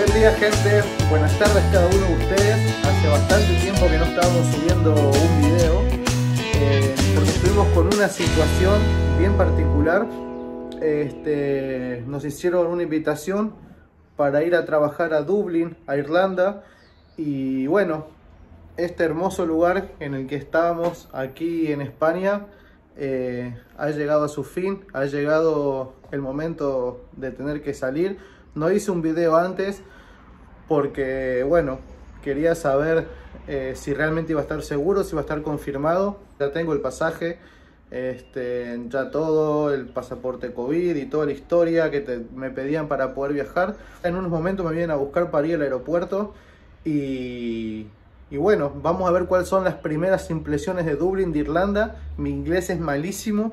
Buen día gente, buenas tardes cada uno de ustedes. Hace bastante tiempo que no estábamos subiendo un video eh, porque estuvimos con una situación bien particular. Este, nos hicieron una invitación para ir a trabajar a Dublín, a Irlanda. Y bueno, este hermoso lugar en el que estábamos aquí en España eh, ha llegado a su fin, ha llegado el momento de tener que salir. No hice un video antes porque, bueno, quería saber eh, si realmente iba a estar seguro, si iba a estar confirmado. Ya tengo el pasaje, este, ya todo, el pasaporte COVID y toda la historia que me pedían para poder viajar. En unos momentos me vienen a buscar para ir al aeropuerto y, y bueno, vamos a ver cuáles son las primeras impresiones de Dublín, de Irlanda. Mi inglés es malísimo,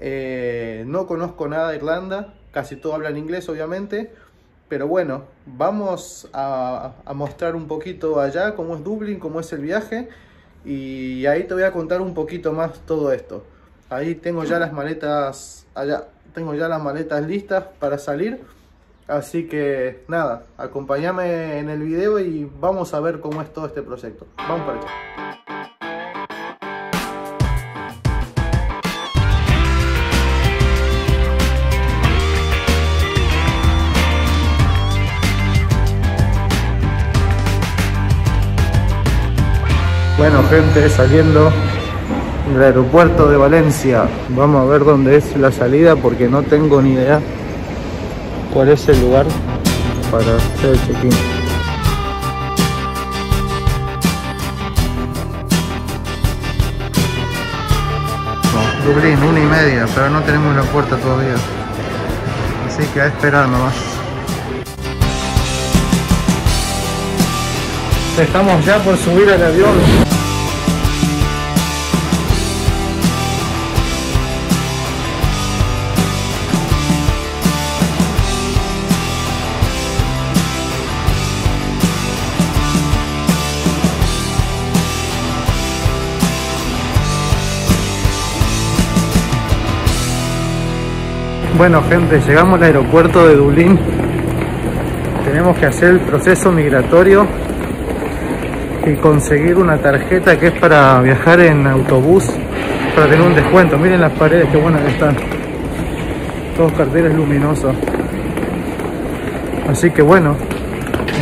eh, no conozco nada de Irlanda, casi todo hablan inglés obviamente. Pero bueno, vamos a, mostrar un poquito allá cómo es Dublín, cómo es el viaje. Y ahí te voy a contar un poquito más todo esto. Ahí tengo ya las maletas, allá tengo ya las maletas listas para salir. Así que nada, acompáñame en el video y vamos a ver cómo es todo este proyecto. Vamos para allá. Bueno gente, saliendo del aeropuerto de Valencia. Vamos a ver dónde es la salida porque no tengo ni idea cuál es el lugar para hacer el check-in. Dublín, una y media, pero no tenemos la puerta todavía. Así que a esperar nomás. Estamos ya por subir al avión. Bueno gente, llegamos al aeropuerto de Dublín. Tenemos que hacer el proceso migratorio y conseguir una tarjeta que es para viajar en autobús para tener un descuento. Miren las paredes, qué buenas que están. Todos carteles luminosos. Así que bueno,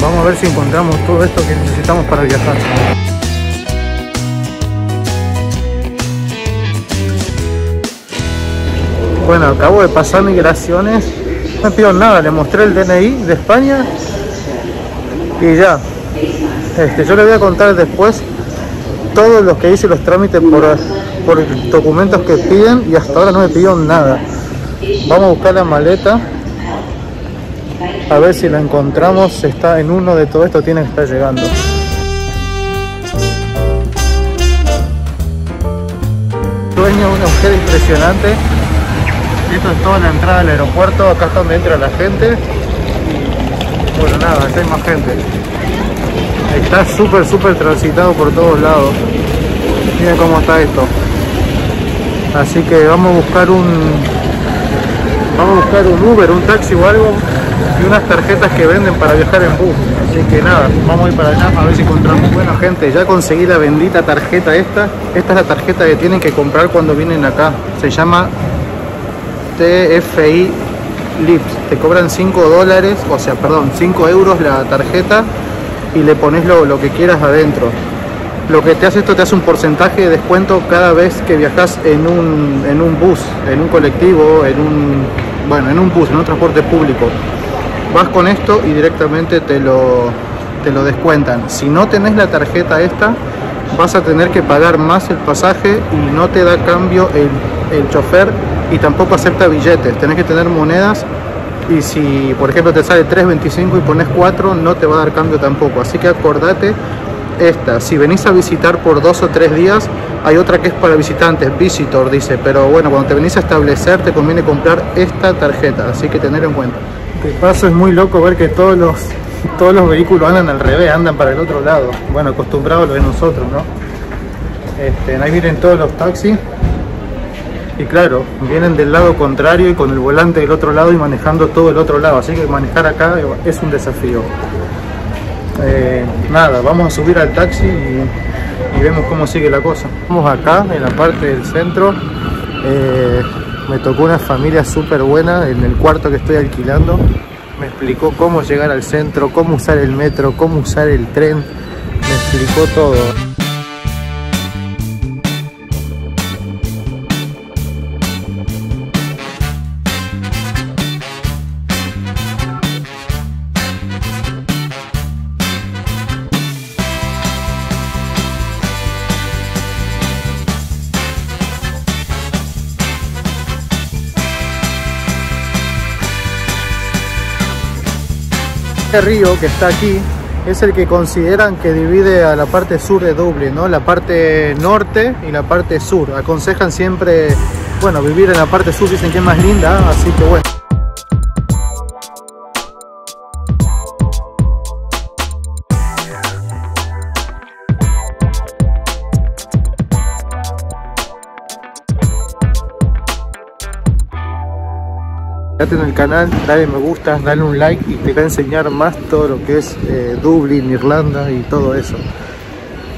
vamos a ver si encontramos todo esto que necesitamos para viajar. Bueno, acabo de pasar migraciones. No pidió nada, le mostré el DNI de España y ya. Este, yo le voy a contar después todos los que hice los trámites por, por documentos que piden y hasta ahora no me pidieron nada. Vamos a buscar la maleta. A ver si la encontramos. Está en uno de todo esto, tiene que estar llegando. Dueño una mujer impresionante. Esto es toda la entrada del aeropuerto, acá es donde entra la gente. Bueno, nada, acá hay más gente. Está súper, súper transitado por todos lados. Miren cómo está esto. Así que vamos a buscar un... Vamos a buscar un Uber, un taxi o algo y unas tarjetas que venden para viajar en bus. Así que nada, vamos a ir para allá a ver si encontramos. Bueno gente, ya conseguí la bendita tarjeta esta. Esta es la tarjeta que tienen que comprar cuando vienen acá. Se llama TFI Lips. Te cobran 5 dólares, o sea, perdón, 5 euros la tarjeta y le pones lo, lo, que quieras adentro. Lo que te hace esto te hace un porcentaje de descuento cada vez que viajas en un, en un bus, en un colectivo, en un, bueno, en un bus, en un transporte público. Vas con esto y directamente te lo, te lo descuentan. Si no tenés la tarjeta esta, vas a tener que pagar más el pasaje y no te da cambio el, el chofer y tampoco acepta billetes, tenés que tener monedas y si por ejemplo te sale 3.25 y pones 4 no te va a dar cambio tampoco, así que acordate esta, si venís a visitar por dos o tres días hay otra que es para visitantes, visitor dice, pero bueno cuando te venís a establecer te conviene comprar esta tarjeta, así que tener en cuenta. De paso es muy loco ver que todos los, todos los vehículos andan al revés, andan para el otro lado, bueno acostumbrados lo de nosotros, ¿no? Este, ahí miren todos los taxis y claro, vienen del lado contrario y con el volante del otro lado y manejando todo el otro lado, así que manejar acá es un desafío. Eh, nada, vamos a subir al taxi y, vemos cómo sigue la cosa. Vamos acá en la parte del centro, eh, me tocó una familia súper buena en el cuarto que estoy alquilando, me explicó cómo llegar al centro, cómo usar el metro, cómo usar el tren, me explicó todo. Este río que está aquí es el que consideran que divide a la parte sur de Dublín, ¿no? La parte norte y la parte sur. Aconsejan siempre, bueno, vivir en la parte sur, dicen que es más linda, así que bueno. Quédate en el canal, dale me gusta, dale un like y te va a enseñar más todo lo que es eh, Dublín, Irlanda y todo eso.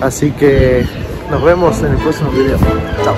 Así que nos vemos en el próximo video. Chao.